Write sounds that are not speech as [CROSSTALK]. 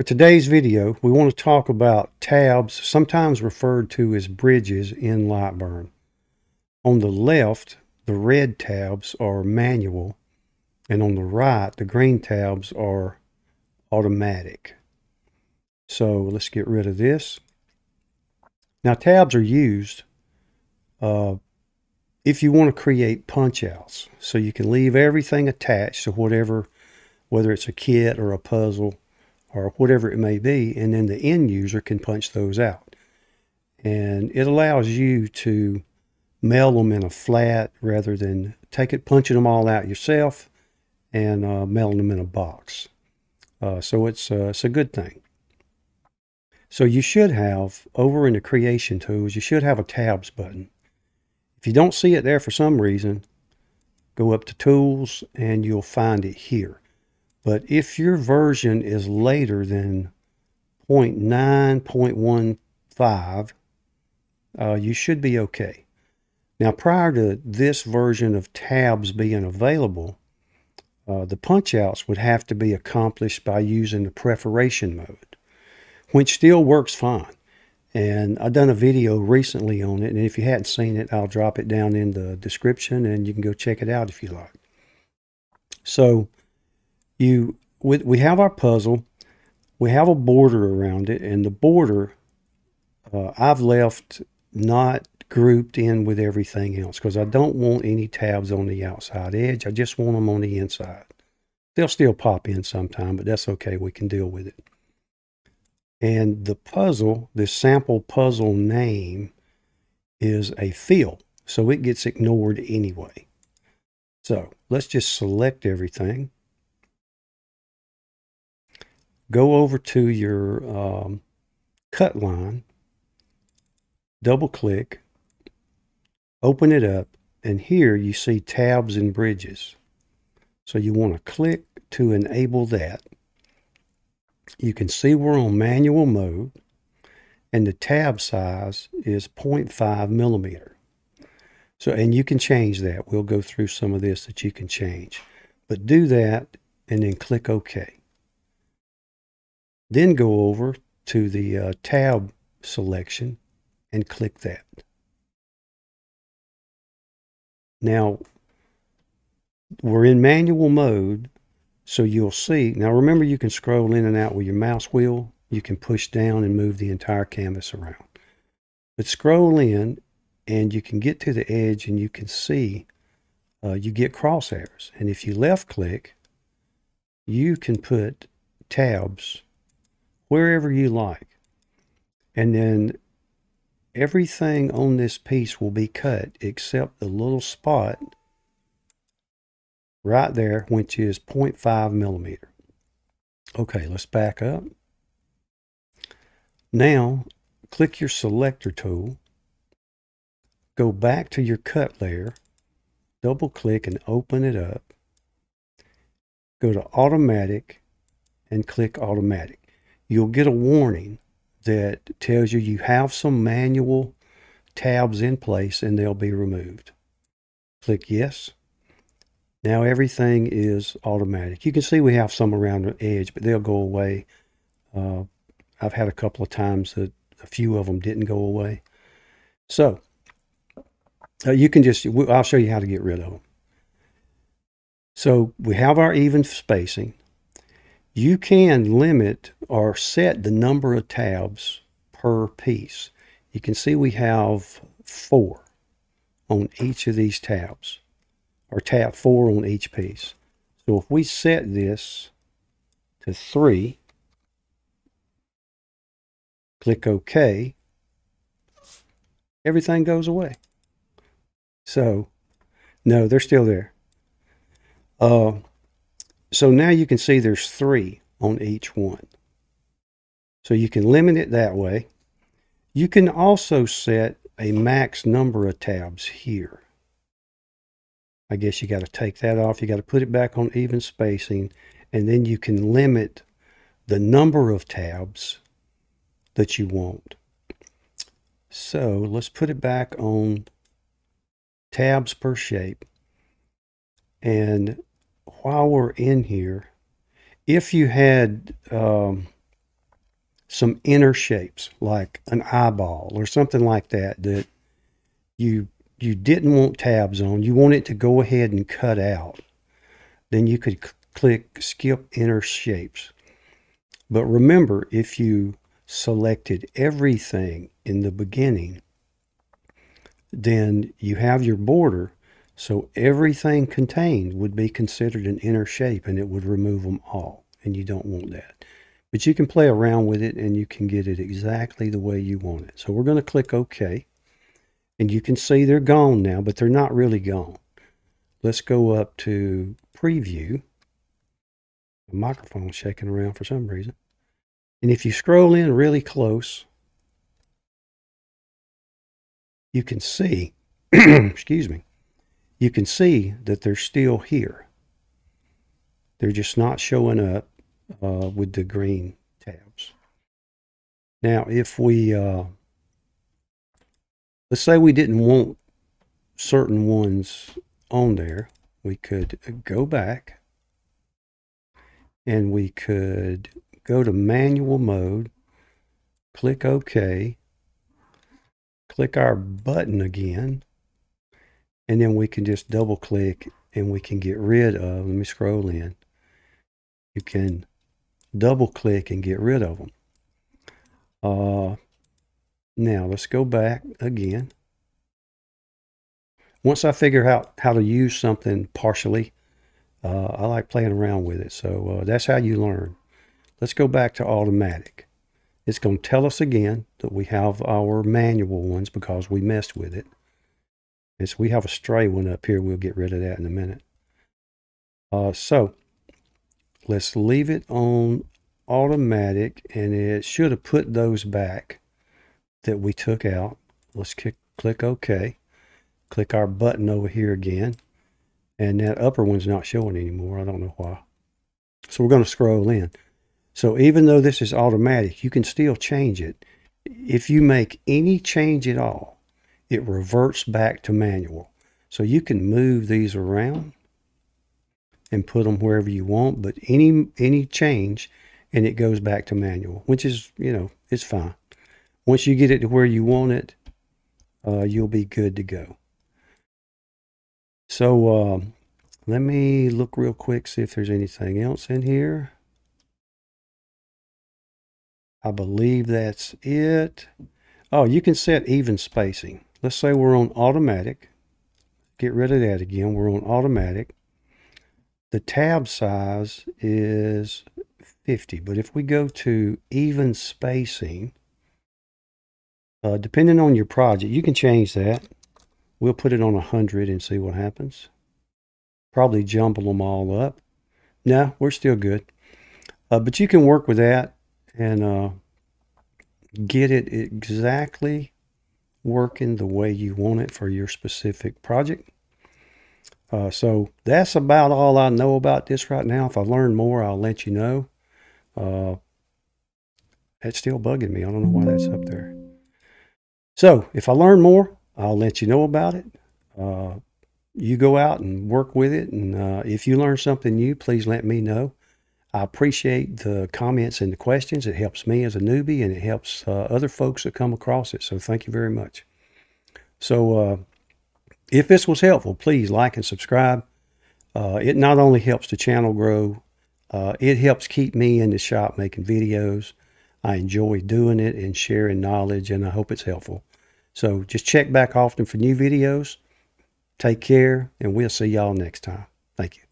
For today's video, we want to talk about tabs, sometimes referred to as bridges in Lightburn. On the left, the red tabs are manual, and on the right, the green tabs are automatic. So let's get rid of this. Now tabs are used uh, if you want to create punch outs. So you can leave everything attached to whatever, whether it's a kit or a puzzle or whatever it may be, and then the end user can punch those out. And it allows you to mail them in a flat rather than take it, punching them all out yourself and uh, mailing them in a box. Uh, so it's, uh, it's a good thing. So you should have, over in the creation tools, you should have a tabs button. If you don't see it there for some reason, go up to tools and you'll find it here. But if your version is later than 0.9.15, uh, you should be okay. Now, prior to this version of tabs being available, uh, the punch-outs would have to be accomplished by using the perforation mode, which still works fine. And I've done a video recently on it, and if you hadn't seen it, I'll drop it down in the description, and you can go check it out if you like. So, you we, we have our puzzle, we have a border around it, and the border uh, I've left not grouped in with everything else because I don't want any tabs on the outside edge. I just want them on the inside. They'll still pop in sometime, but that's okay. We can deal with it. And the puzzle, the sample puzzle name is a field, so it gets ignored anyway. So let's just select everything. Go over to your um, cut line, double click, open it up, and here you see tabs and bridges. So you want to click to enable that. You can see we're on manual mode and the tab size is 0.5 millimeter. So, and you can change that. We'll go through some of this that you can change. But do that and then click OK. Then go over to the uh, tab selection and click that. Now, we're in manual mode, so you'll see. Now, remember, you can scroll in and out with your mouse wheel. You can push down and move the entire canvas around. But scroll in, and you can get to the edge, and you can see uh, you get crosshairs. And if you left click, you can put tabs wherever you like. And then everything on this piece will be cut except the little spot right there, which is 0.5 millimeter. Okay, let's back up. Now, click your selector tool, go back to your cut layer, double click and open it up, go to automatic and click automatic. You'll get a warning that tells you you have some manual tabs in place and they'll be removed. Click yes. Now everything is automatic. You can see we have some around the edge, but they'll go away. Uh, I've had a couple of times that a few of them didn't go away. So uh, you can just, I'll show you how to get rid of them. So we have our even spacing you can limit or set the number of tabs per piece. You can see we have four on each of these tabs, or tab four on each piece. So if we set this to three, click OK, everything goes away. So, no, they're still there. Uh, so now you can see there's three on each one. So you can limit it that way. You can also set a max number of tabs here. I guess you got to take that off. You got to put it back on even spacing. And then you can limit the number of tabs that you want. So let's put it back on tabs per shape. And while we're in here, if you had um, some inner shapes like an eyeball or something like that that you you didn't want tabs on, you want it to go ahead and cut out, then you could click skip inner shapes. But remember, if you selected everything in the beginning, then you have your border. So everything contained would be considered an inner shape and it would remove them all. And you don't want that. But you can play around with it and you can get it exactly the way you want it. So we're going to click OK. And you can see they're gone now, but they're not really gone. Let's go up to preview. The microphone shaking around for some reason. And if you scroll in really close, you can see, [CLEARS THROAT] excuse me, you can see that they're still here. They're just not showing up uh, with the green tabs. Now, if we uh, let's say we didn't want certain ones on there, we could go back and we could go to manual mode, click OK, click our button again, and then we can just double click and we can get rid of, let me scroll in, you can double click and get rid of them. Uh, now let's go back again. Once I figure out how to use something partially, uh, I like playing around with it. So uh, that's how you learn. Let's go back to automatic. It's going to tell us again that we have our manual ones because we messed with it. So we have a stray one up here. We'll get rid of that in a minute. Uh, so let's leave it on automatic and it should have put those back that we took out. Let's click, click OK. Click our button over here again. And that upper one's not showing anymore. I don't know why. So we're going to scroll in. So even though this is automatic, you can still change it. If you make any change at all, it reverts back to manual. So you can move these around and put them wherever you want, but any any change and it goes back to manual, which is, you know, it's fine. Once you get it to where you want it, uh, you'll be good to go. So um, let me look real quick, see if there's anything else in here. I believe that's it. Oh, you can set even spacing. Let's say we're on automatic. Get rid of that again. We're on automatic. The tab size is 50. But if we go to even spacing, uh, depending on your project, you can change that. We'll put it on 100 and see what happens. Probably jumble them all up. No, we're still good. Uh, but you can work with that and uh, get it exactly working the way you want it for your specific project. Uh, so that's about all I know about this right now. If I learn more, I'll let you know. Uh, it's still bugging me. I don't know why that's up there. So if I learn more, I'll let you know about it. Uh, you go out and work with it. And uh, if you learn something new, please let me know. I appreciate the comments and the questions. It helps me as a newbie and it helps uh, other folks that come across it. So thank you very much. So uh, if this was helpful, please like and subscribe. Uh, it not only helps the channel grow, uh, it helps keep me in the shop making videos. I enjoy doing it and sharing knowledge, and I hope it's helpful. So just check back often for new videos. Take care, and we'll see y'all next time. Thank you.